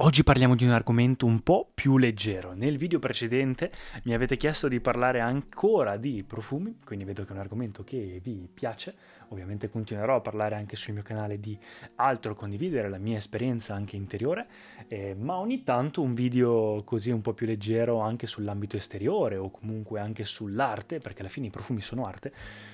Oggi parliamo di un argomento un po' più leggero. Nel video precedente mi avete chiesto di parlare ancora di profumi, quindi vedo che è un argomento che vi piace. Ovviamente continuerò a parlare anche sul mio canale di altro, condividere la mia esperienza anche interiore, eh, ma ogni tanto un video così un po' più leggero anche sull'ambito esteriore o comunque anche sull'arte, perché alla fine i profumi sono arte,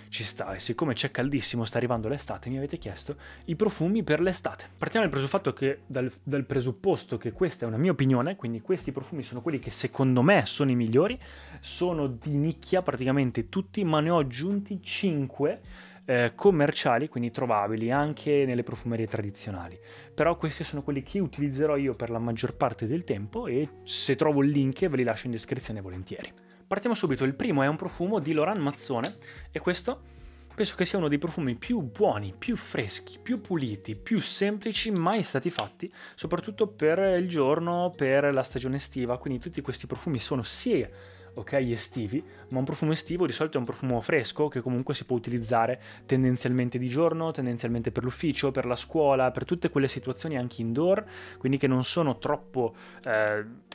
ci sta. E siccome c'è caldissimo, sta arrivando l'estate, mi avete chiesto i profumi per l'estate. Partiamo dal presupposto che, dal, dal presupposto che questa è una mia opinione, quindi questi profumi sono quelli che secondo me sono i migliori, sono di nicchia praticamente tutti, ma ne ho aggiunti 5 eh, commerciali, quindi trovabili anche nelle profumerie tradizionali. Però questi sono quelli che utilizzerò io per la maggior parte del tempo e se trovo il link ve li lascio in descrizione volentieri. Partiamo subito, il primo è un profumo di Laurent Mazzone e questo penso che sia uno dei profumi più buoni, più freschi, più puliti, più semplici mai stati fatti, soprattutto per il giorno, per la stagione estiva, quindi tutti questi profumi sono sia ok, estivi, ma un profumo estivo di solito è un profumo fresco che comunque si può utilizzare tendenzialmente di giorno, tendenzialmente per l'ufficio, per la scuola, per tutte quelle situazioni anche indoor, quindi che non sono troppo... Eh,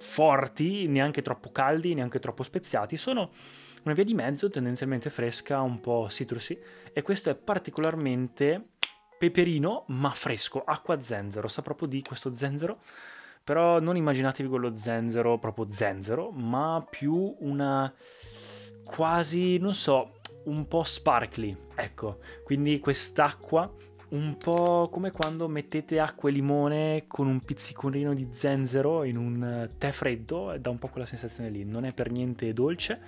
forti, neanche troppo caldi, neanche troppo speziati, sono una via di mezzo tendenzialmente fresca, un po' citrusy e questo è particolarmente peperino ma fresco, acqua zenzero, sa proprio di questo zenzero, però non immaginatevi quello zenzero, proprio zenzero, ma più una quasi, non so, un po' sparkly, ecco, quindi quest'acqua un po' come quando mettete acqua e limone con un pizzicolino di zenzero in un eh, tè freddo dà un po' quella sensazione lì. Non è per niente dolce,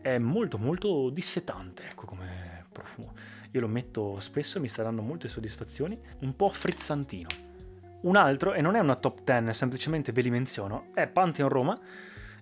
è molto molto dissetante, ecco come profumo. Io lo metto spesso mi sta dando molte soddisfazioni, un po' frizzantino. Un altro, e non è una top 10, semplicemente ve li menziono, è Pantheon Roma,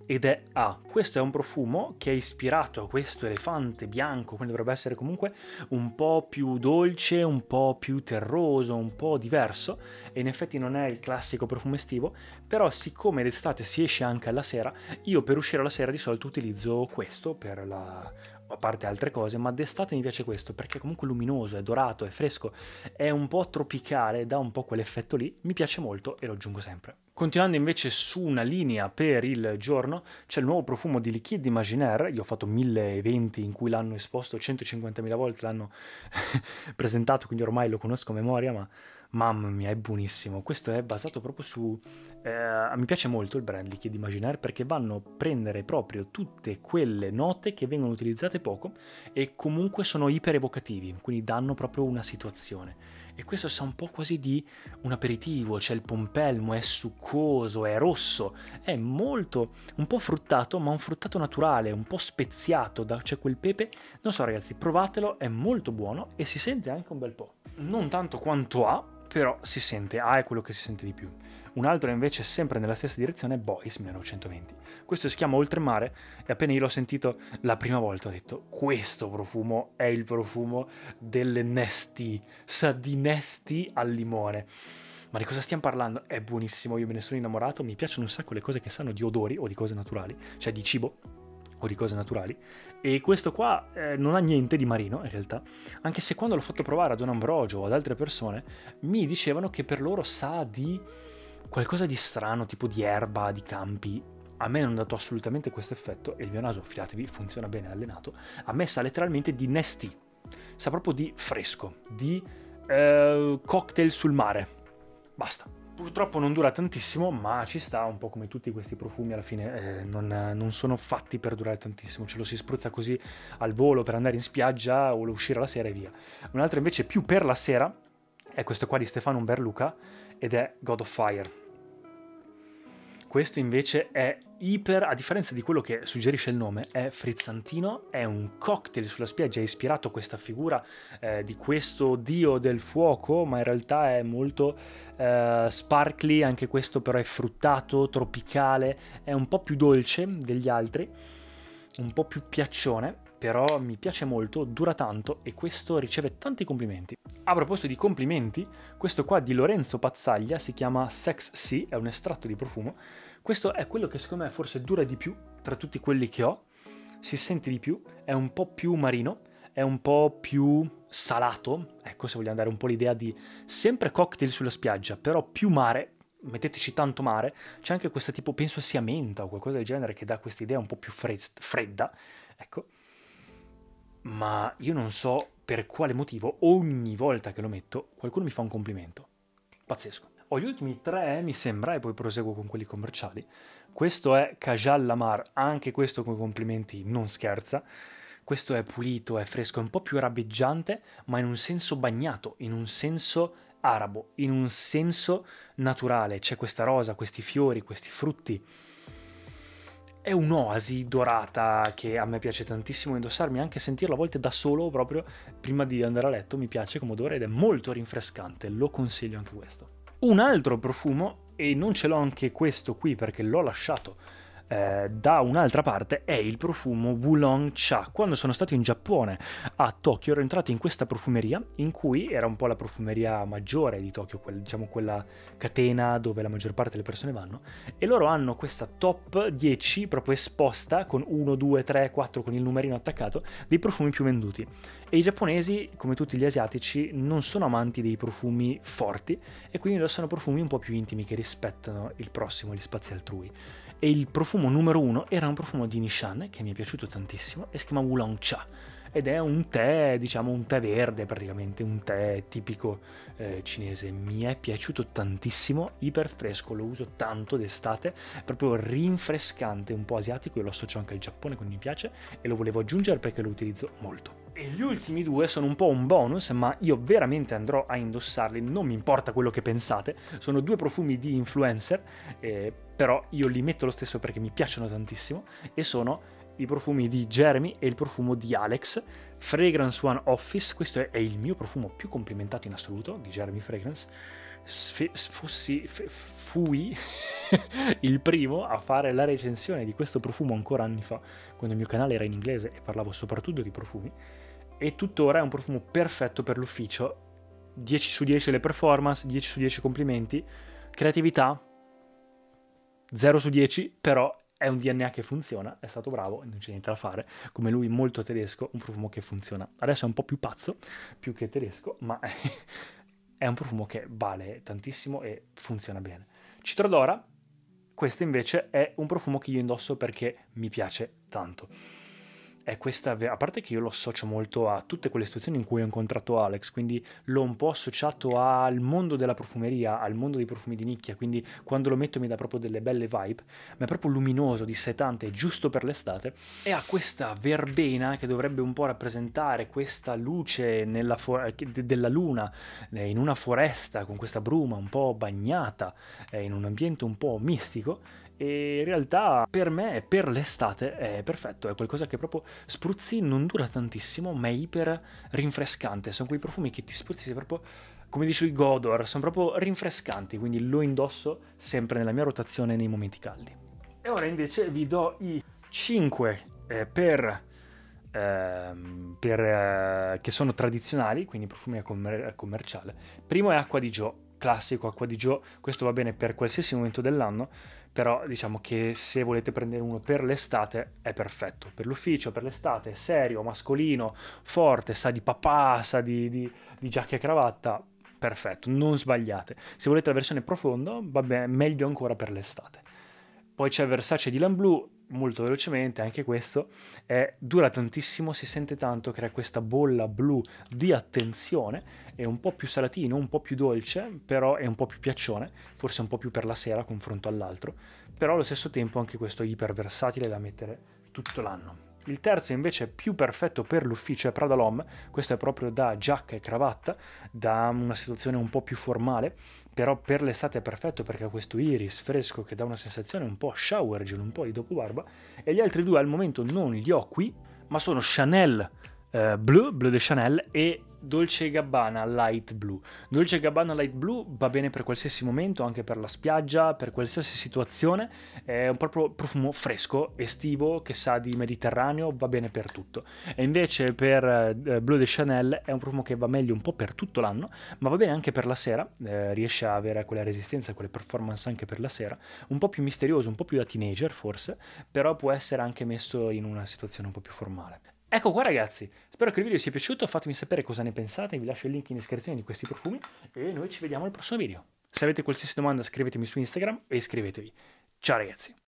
ed è A. Questo è un profumo che è ispirato a questo elefante bianco, quindi dovrebbe essere comunque un po' più dolce, un po' più terroso, un po' diverso e in effetti non è il classico profumo estivo, però siccome d'estate si esce anche alla sera, io per uscire alla sera di solito utilizzo questo per la a parte altre cose, ma d'estate mi piace questo perché è comunque luminoso, è dorato, è fresco, è un po' tropicale, dà un po' quell'effetto lì, mi piace molto e lo aggiungo sempre. Continuando invece su una linea per il giorno, c'è il nuovo profumo di Liquide Imaginaire, io ho fatto mille eventi in cui l'hanno esposto 150.000 volte, l'hanno presentato, quindi ormai lo conosco a memoria, ma Mamma mia, è buonissimo. Questo è basato proprio su... Eh, mi piace molto il brand Liquid Imaginaire perché vanno a prendere proprio tutte quelle note che vengono utilizzate poco e comunque sono iper evocativi, quindi danno proprio una situazione. E questo sa un po' quasi di un aperitivo, c'è il pompelmo, è succoso, è rosso, è molto, un po' fruttato, ma un fruttato naturale, un po' speziato, c'è quel pepe. Non so ragazzi, provatelo, è molto buono e si sente anche un bel po'. Non tanto quanto ha, però si sente, A è quello che si sente di più. Un altro invece sempre nella stessa direzione è Boys 1920. Questo si chiama Oltremare e appena io l'ho sentito la prima volta ho detto questo profumo è il profumo delle Nesti, sa di Nesti al limone. Ma di cosa stiamo parlando? È buonissimo, io me ne sono innamorato, mi piacciono un sacco le cose che sanno di odori o di cose naturali, cioè di cibo o di cose naturali. E questo qua eh, non ha niente di marino in realtà, anche se quando l'ho fatto provare ad un Ambrogio o ad altre persone mi dicevano che per loro sa di qualcosa di strano, tipo di erba, di campi. A me non ha dato assolutamente questo effetto e il mio naso, fidatevi, funziona bene allenato. A me sa letteralmente di Nesti, sa proprio di fresco, di eh, cocktail sul mare. Basta Purtroppo non dura tantissimo, ma ci sta un po' come tutti questi profumi alla fine eh, non, non, sono fatti per durare tantissimo, ce lo si spruzza così al volo per andare in spiaggia o uscire la sera e via. Un altro invece più per la sera è questo qua di Stefano Umberluca ed è God of Fire. Questo invece è iper, a differenza di quello che suggerisce il nome, è frizzantino, è un cocktail sulla spiaggia, è ispirato a questa figura eh, di questo dio del fuoco, ma in realtà è molto eh, sparkly, anche questo però è fruttato, tropicale, è un po' più dolce degli altri, un po' più piaccione, però mi piace molto, dura tanto e questo riceve tanti complimenti. A proposito di complimenti, questo qua di Lorenzo Pazzaglia si chiama Sex Sea, è un estratto di profumo. Questo è quello che secondo me forse dura di più tra tutti quelli che ho, si sente di più, è un po' più marino, è un po' più salato, ecco se vogliamo dare un po' l'idea di sempre cocktail sulla spiaggia, però più mare, metteteci tanto mare, c'è anche questa tipo, penso sia menta o qualcosa del genere, che dà questa idea un po' più fredda, ecco. Ma io non so per quale motivo, ogni volta che lo metto, qualcuno mi fa un complimento. Pazzesco. Ho gli ultimi tre, mi sembra, e poi proseguo con quelli commerciali. Questo è Cajal Lamar, anche questo con complimenti non scherza. Questo è pulito, è fresco, è un po' più rabeggiante, ma in un senso bagnato, in un senso arabo, in un senso naturale. C'è questa rosa, questi fiori, questi frutti. È un'oasi dorata che a me piace tantissimo indossarmi, anche sentirla a volte da solo, proprio prima di andare a letto, mi piace come odore ed è molto rinfrescante, lo consiglio anche questo. Un altro profumo, e non ce l'ho anche questo qui perché l'ho lasciato eh, da un'altra parte è il profumo Wulong Cha. Quando sono stato in Giappone, a Tokyo, ero entrato in questa profumeria, in cui era un po' la profumeria maggiore di Tokyo, quel, diciamo quella catena dove la maggior parte delle persone vanno, e loro hanno questa top 10 proprio esposta, con 1, 2, 3, 4, con il numerino attaccato, dei profumi più venduti. E i giapponesi, come tutti gli asiatici, non sono amanti dei profumi forti, e quindi indossano profumi un po' più intimi che rispettano il prossimo, gli spazi altrui e il profumo numero uno era un profumo di Nishan che mi è piaciuto tantissimo e si chiama Wulong Cha ed è un tè, diciamo un tè verde praticamente, un tè tipico eh, cinese. Mi è piaciuto tantissimo, iper fresco, lo uso tanto d'estate, proprio rinfrescante, un po' asiatico, io lo associo anche al Giappone, quindi mi piace e lo volevo aggiungere perché lo utilizzo molto. E gli ultimi due sono un po' un bonus, ma io veramente andrò a indossarli, non mi importa quello che pensate, sono due profumi di influencer, eh, però io li metto lo stesso perché mi piacciono tantissimo e sono i profumi di Jeremy e il profumo di Alex, Fragrance One Office, questo è, il mio profumo più complimentato in assoluto di Jeremy Fragrance. Fossi, fui il primo a fare la recensione di questo profumo ancora anni fa, quando il mio canale era in inglese e parlavo soprattutto di profumi, e tuttora è un profumo perfetto per l'ufficio. 10 su 10 le performance, 10 su 10 complimenti, creatività 0 su 10, però è un DNA che funziona, è stato bravo, non c'è niente da fare, come lui molto tedesco, un profumo che funziona. Adesso è un po' più pazzo, più che tedesco, ma è un profumo che vale tantissimo e funziona bene. Citrodora, questo invece è un profumo che io indosso perché mi piace tanto è questa, a parte che io lo associo molto a tutte quelle situazioni in cui ho incontrato Alex, quindi l'ho un po' associato al mondo della profumeria, al mondo dei profumi di nicchia, quindi quando lo metto mi dà proprio delle belle vibe, ma è proprio luminoso, dissetante, giusto per l'estate, e ha questa verbena che dovrebbe un po' rappresentare questa luce for- della luna eh, in una foresta con questa bruma un po' bagnata, eh, in un ambiente un po' mistico, e in realtà per me, per l'estate, è perfetto, è qualcosa che proprio spruzzi, non dura tantissimo, ma è iper rinfrescante, sono quei profumi che ti spruzzi proprio, come dice i Godor, sono proprio rinfrescanti, quindi lo indosso sempre nella mia rotazione nei momenti caldi. E ora invece vi do i 5 eh, per... Ehm, per, eh, che sono tradizionali, quindi profumi commer- commerciale. Primo è acqua di Gio, classico acqua di Gio, questo va bene per qualsiasi momento dell'anno, però diciamo che se volete prendere uno per l'estate è perfetto, per l'ufficio, per l'estate, serio, mascolino, forte, sa di papà, sa di, di, di giacca e cravatta, perfetto, non sbagliate. Se volete la versione profonda, vabbè, meglio ancora per l'estate. Poi c'è Versace di Lamblue, molto velocemente, anche questo è, dura tantissimo, si sente tanto, crea questa bolla blu di attenzione, è un po' più salatino, un po' più dolce, però è un po' più piaccione, forse un po' più per la sera confronto all'altro, però allo stesso tempo anche questo è iper versatile da mettere tutto l'anno. Il terzo invece è più perfetto per l'ufficio, è Prada L'Homme, questo è proprio da giacca e cravatta, da una situazione un po' più formale, però per l'estate è perfetto perché ha questo iris fresco che dà una sensazione un po' shower gel, un po' di dopo barba, e gli altri due al momento non li ho qui, ma sono Chanel eh, Bleu, Bleu de Chanel e Dolce Gabbana Light Blue. Dolce Gabbana Light Blue va bene per qualsiasi momento, anche per la spiaggia, per qualsiasi situazione. È un proprio profumo fresco, estivo, che sa di Mediterraneo, va bene per tutto. E invece per eh, Bleu de Chanel è un profumo che va meglio un po' per tutto l'anno, ma va bene anche per la sera. Eh, riesce a avere quella resistenza, quelle performance anche per la sera. Un po' più misterioso, un po' più da teenager forse, però può essere anche messo in una situazione un po' più formale. Ecco qua ragazzi, spero che il video vi sia piaciuto, fatemi sapere cosa ne pensate, vi lascio il link in descrizione di questi profumi e noi ci vediamo al prossimo video. Se avete qualsiasi domanda scrivetemi su Instagram e iscrivetevi. Ciao ragazzi!